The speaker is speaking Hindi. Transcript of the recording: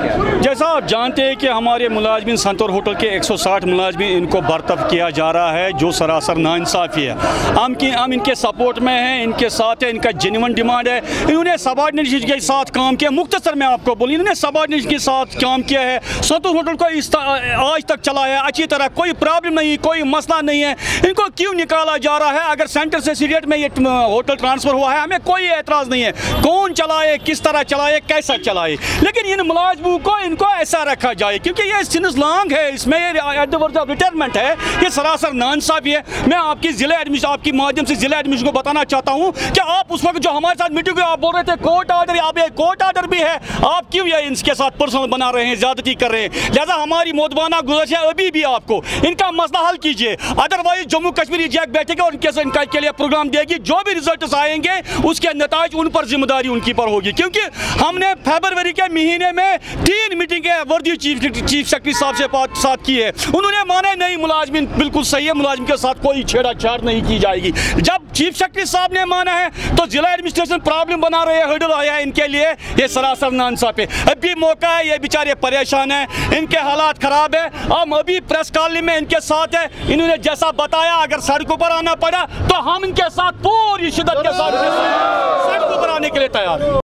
जैसा आप जानते हैं कि हमारे मुलाजमिन संतोर होटल के 160 मुलाजमिन इनको बरतब किया जा रहा है, जो सरासर नाइंसाफ़ी है। हम की हम इनके सपोर्ट में हैं, इनके साथ है, इनका जेनवन डिमांड है। इन्होंने सबॉर्डिनेशन के साथ काम किया। मुख्तसर मैं आपको बोली, इन्होंने सबॉर्डिनेशन के साथ काम किया है। संतोर होटल को इस आज तक चलाया अच्छी तरह कोई प्रॉब्लम नहीं, कोई मसला नहीं है। इनको क्यों निकाला जा रहा है? अगर सेंटर से सीरियट में ये होटल ट्रांसफ़र हुआ है, हमें कोई एतराज़ नहीं है। कौन चलाए, किस तरह चलाए, कैसा चलाए? लेकिन इन मुलाजमों को, इनको ऐसा रखा जाए, क्योंकि ये सिनस लॉन्ग है, इसमें एट ऑफ़ रिटायरमेंट है, ये सरासर नानसाफी है मैं आपकी ज़िले एडमिशन आपकी माध्यम से जिला एडमिशन को बताना चाहता हूँ कि आप उस वक्त जो हमारे साथ मीटिंग आप बोल रहे थे कोर्ट ऑर्डर आप ये कोर्ट ऑर्डर भी है, आप क्यों ये इनके साथ पर्सनल बना रहे हैं ज्यादती कर रहे हैं? लिहाजा हमारी मोदबाना गुजारिश है अभी भी आपको, इनका मसला हल कीजिए अदरवाइज़ जम्मू कश्मीर जैक बैठेगा और इनके इनका के लिए प्रोग्राम देगी, जो भी रिज़ल्ट आएँगे, उसके नतज उन पर ज़िम्मेदारी उनकी पर होगी, क्योंकि हमने फेबरवरी के महीने में तीन मीटिंगें वर्दी चीफ चीफ सेक्रेटरी साहब से साथ की है। उन्होंने माना नहीं, मुलाजमिन बिल्कुल सही है मुलाजिम के साथ कोई छेड़ाछाड़ नहीं की जाएगी। जब चीफ सेक्रेटरी साहब ने माना है तो जिला एडमिनिस्ट्रेशन प्रॉब्लम बना रहे हर्डल आया है इनके लिए, ये सरासर नानसाफ है अभी मौका है, ये बेचारे परेशान हैं, इनके हालात ख़राब है। हम अभी प्रेस कॉलोनी में इनके साथ है, इन्होंने जैसा बताया, अगर सड़कों पर आना पड़ा तो हम इनके साथ पूरी शिदत के साथ, सड़कों पर आने के लिए तैयार